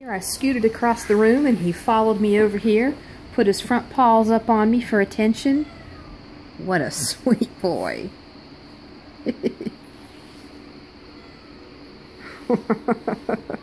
Here I scooted across the room and he followed me over here, put his front paws up on me for attention. What a sweet boy.